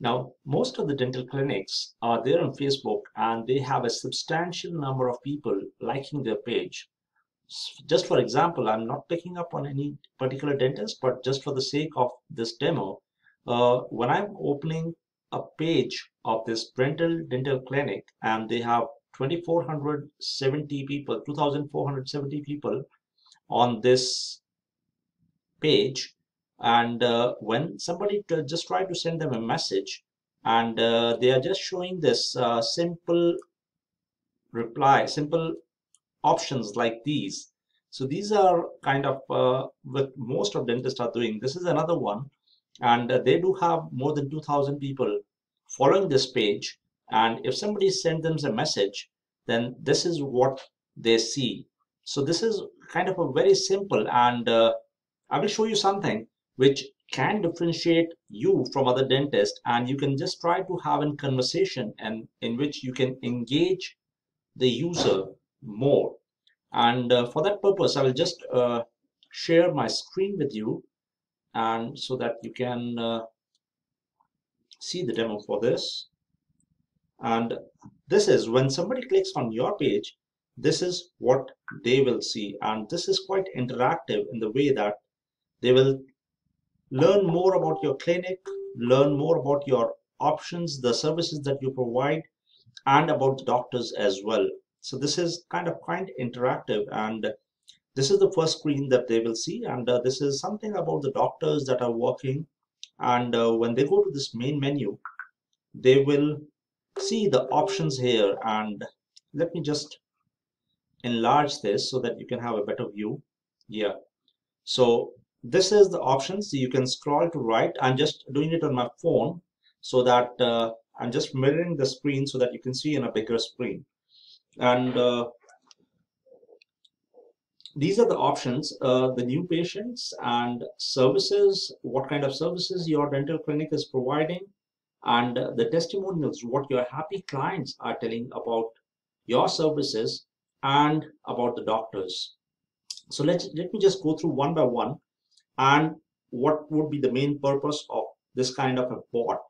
Now, most of the dental clinics are there on Facebook and they have a substantial number of people liking their page. Just for example, I'm not picking up on any particular dentist, but just for the sake of this demo, uh, when I'm opening a page of this dental dental clinic and they have 2470 people 2470 people on this page and uh, when somebody just try to send them a message and uh, they are just showing this uh, simple reply simple options like these. So these are kind of uh, what most of dentists are doing. This is another one. And uh, they do have more than 2000 people following this page. And if somebody sends them a message then this is what they see. So this is kind of a very simple and uh, I will show you something which can differentiate you from other dentists and you can just try to have a conversation and in which you can engage the user more. And uh, for that purpose I will just uh, share my screen with you and so that you can uh, see the demo for this. And this is when somebody clicks on your page this is what they will see. And this is quite interactive in the way that they will learn more about your clinic, learn more about your options, the services that you provide, and about the doctors as well. So this is kind of quite interactive and this is the first screen that they will see and uh, this is something about the doctors that are working and uh, when they go to this main menu they will see the options here and let me just enlarge this so that you can have a better view yeah so this is the options. You can scroll to right. I'm just doing it on my phone so that uh, i'm just mirroring the screen so that you can see in a bigger screen. And uh, these are the options uh, the new patients and services what kind of services your dental clinic is providing and the testimonials what your happy clients are telling about your services and about the doctors. So let's let me just go through one by one and what would be the main purpose of this kind of a bot.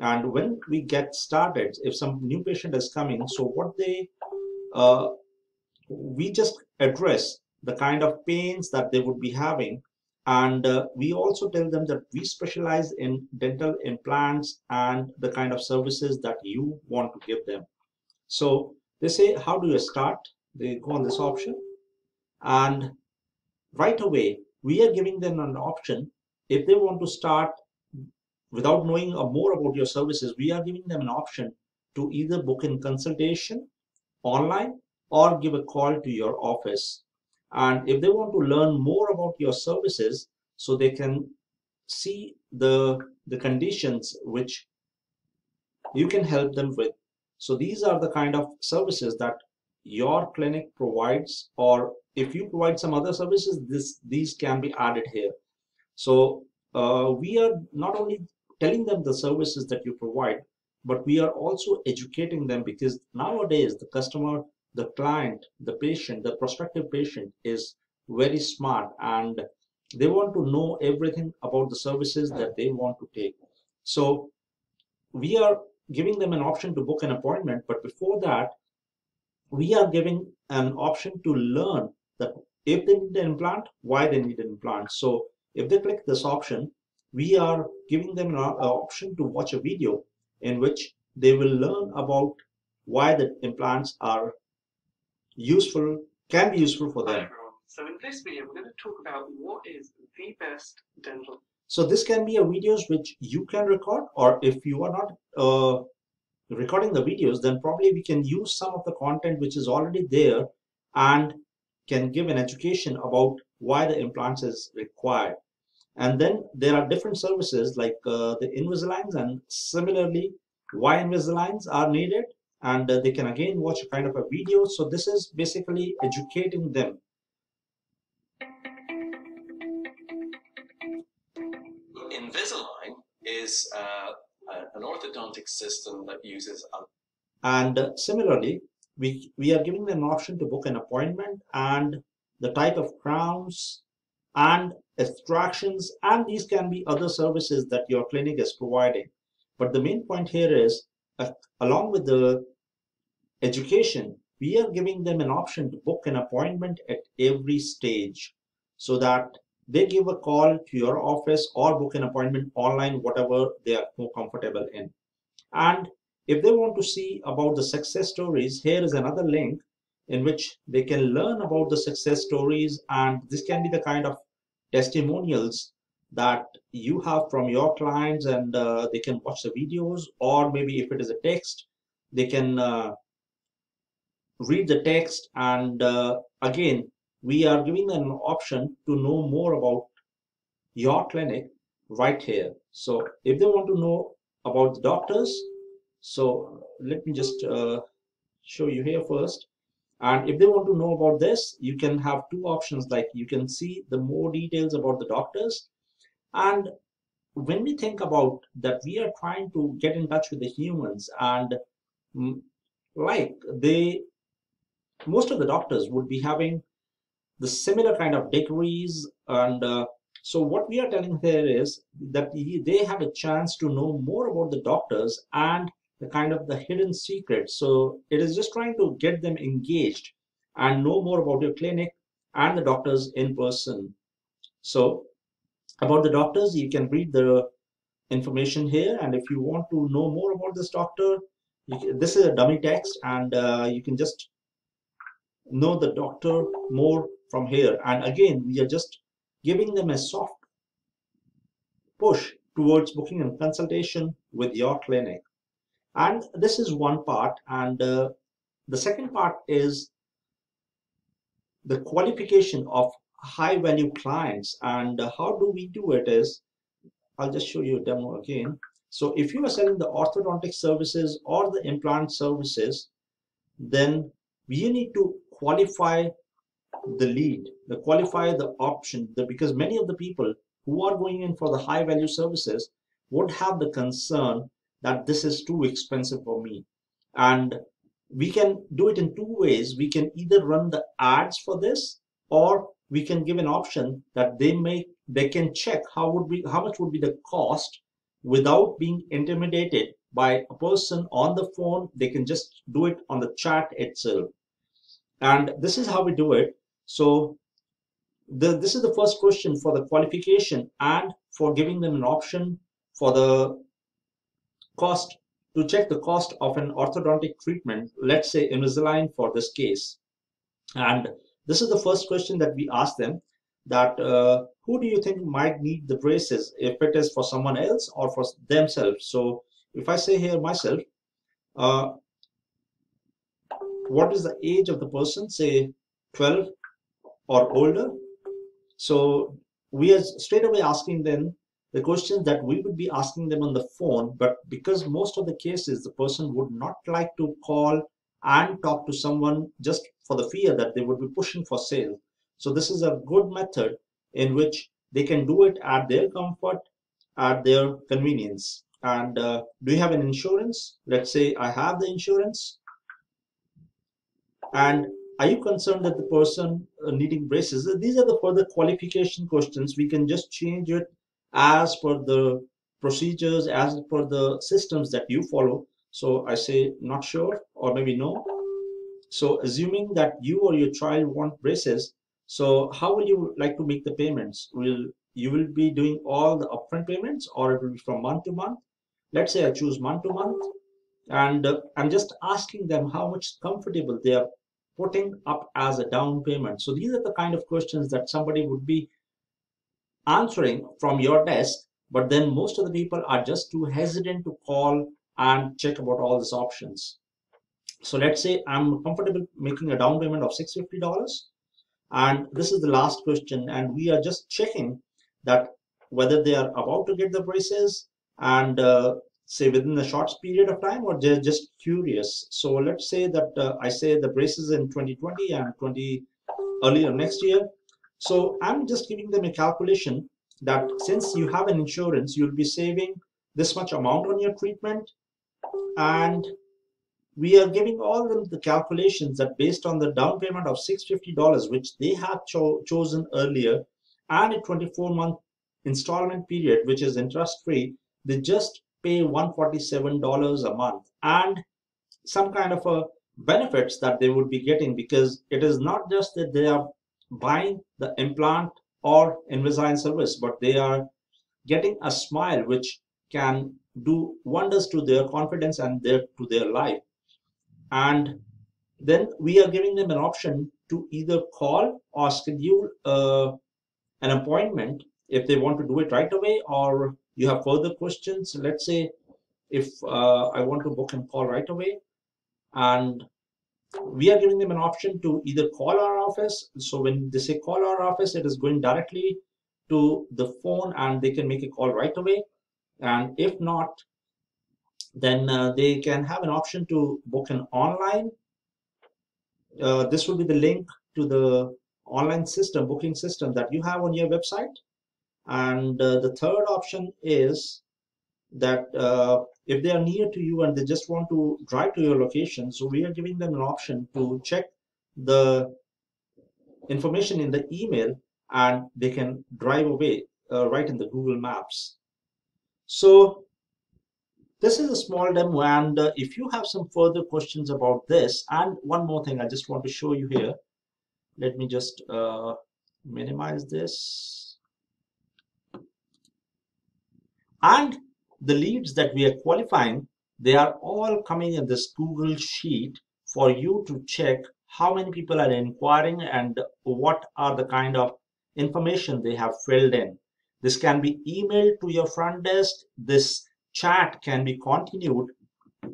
And when we get started if some new patient is coming so what they uh, we just address the kind of pains that they would be having. And uh, we also tell them that we specialize in dental implants and the kind of services that you want to give them. So they say how do you start? They go on this option. And right away we are giving them an option. If they want to start without knowing more about your services we are giving them an option to either book in consultation online or give a call to your office. And if they want to learn more about your services so they can see the the conditions which you can help them with. So these are the kind of services that your clinic provides or if you provide some other services this these can be added here. So uh, we are not only telling them the services that you provide but we are also educating them because nowadays the customer the client the patient the prospective patient is very smart and they want to know everything about the services that they want to take. So we are giving them an option to book an appointment but before that we are giving an option to learn that if they need an implant, why they need an implant. So if they click this option, we are giving them an option to watch a video in which they will learn about why the implants are useful, can be useful for them. So in this video, we're going to talk about what is the best dental. So this can be a videos which you can record or if you are not uh, recording the videos, then probably we can use some of the content which is already there and can give an education about why the implants is required. And then there are different services like uh, the Invisaligns and similarly why Invisaligns are needed and uh, they can again watch a kind of a video. So this is basically educating them. Invisalign is uh, an orthodontic system that uses and similarly we we are giving them an option to book an appointment and the type of crowns and extractions and these can be other services that your clinic is providing But the main point here is, uh, along with the education, we are giving them an option to book an appointment at every stage so that they give a call to your office or book an appointment online, whatever they are more comfortable in. And if they want to see about the success stories, here is another link in which they can learn about the success stories. And this can be the kind of testimonials that you have from your clients and uh, they can watch the videos or maybe if it is a text, they can uh, read the text and uh, again we are giving them an option to know more about your clinic right here so if they want to know about the doctors so let me just uh, show you here first. And if they want to know about this you can have two options. Like you can see the more details about the doctors. And when we think about that we are trying to get in touch with the humans. And mm, like they most of the doctors would be having the similar kind of degrees and uh, so what we are telling here is that they have a chance to know more about the doctors. And the kind of the hidden secret. so it is just trying to get them engaged and know more about your clinic and the doctors in person so about the doctors you can read the information here and if you want to know more about this doctor can, this is a dummy text and uh, you can just know the doctor more from here. And again, we are just giving them a soft push towards booking a consultation with your clinic. And this is one part. And uh, the second part is the qualification of high value clients. And how do we do it is, I'll just show you a demo again. So if you are selling the orthodontic services or the implant services, then you need to qualify the lead, the qualify the option, the, because many of the people who are going in for the high value services would have the concern that this is too expensive for me. And we can do it in two ways. We can either run the ads for this or we can give an option that they may they can check how would be how much would be the cost without being intimidated by a person on the phone they can just do it on the chat itself and this is how we do it. So the, this is the first question for the qualification and for giving them an option for the cost to check the cost of an orthodontic treatment, let's say Invisalign for this case. And this is the first question that we ask them that uh, who do you think might need the braces if it is for someone else or for themselves? So if I say here myself, uh, what is the age of the person, say 12 or older. So we are straight away asking them the questions that we would be asking them on the phone, but because most of the cases the person would not like to call and talk to someone just for the fear that they would be pushing for sale. So this is a good method in which they can do it at their comfort, at their convenience. And uh, do you have an insurance? Let's say I have the insurance and are you concerned that the person uh, needing braces? These are the further qualification questions. We can just change it as per the procedures, as per the systems that you follow. So I say not sure or maybe no. So assuming that you or your child want braces, so how will you like to make the payments? Will you will be doing all the upfront payments or it will be from month to month? Let's say I choose month to month and uh, I'm just asking them how much comfortable they are putting up as a down payment? So these are the kind of questions that somebody would be answering from your desk, but then most of the people are just too hesitant to call and check about all these options. So let's say I'm comfortable making a down payment of $650 and this is the last question and we are just checking that whether they are about to get the braces and uh, say within a short period of time or they're just curious so let's say that uh, i say the braces in 2020 and 20 earlier next year so i'm just giving them a calculation that since you have an insurance you'll be saving this much amount on your treatment. And we are giving all them the calculations that based on the down payment of $650 which they have cho chosen earlier and a 24 month installment period which is interest free they just pay $147 a month. And some kind of a benefits that they would be getting because it is not just that they are buying the implant or Invisalign service, but they are getting a smile which can do wonders to their confidence and their to their life. And then we are giving them an option to either call or schedule uh, an appointment if they want to do it right away or you have further questions. Let's say if uh, I want to book and call right away and we are giving them an option to either call our office. So when they say call our office, it is going directly to the phone and they can make a call right away. And if not, then uh, they can have an option to book an online. Uh, this will be the link to the online system, booking system that you have on your website. And uh, the third option is that uh, if they are near to you and they just want to drive to your location, so we are giving them an option to check the information in the email and they can drive away uh, right in the Google Maps. So this is a small demo and uh, if you have some further questions about this and one more thing I just want to show you here. Let me just uh, minimize this. And the leads that we are qualifying, they are all coming in this Google sheet for you to check how many people are inquiring and what are the kind of information they have filled in. This can be emailed to your front desk. This chat can be continued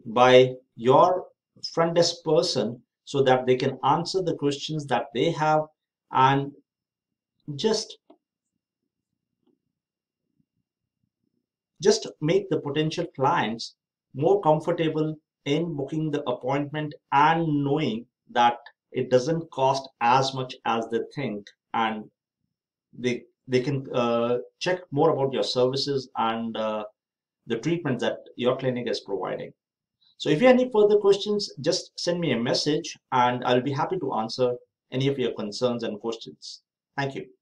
by your front desk person so that they can answer the questions that they have and just just make the potential clients more comfortable in booking the appointment and knowing that it doesn't cost as much as they think. And they they can uh, check more about your services and uh, the treatment that your clinic is providing. So if you have any further questions just send me a message and i'll be happy to answer any of your concerns and questions. Thank you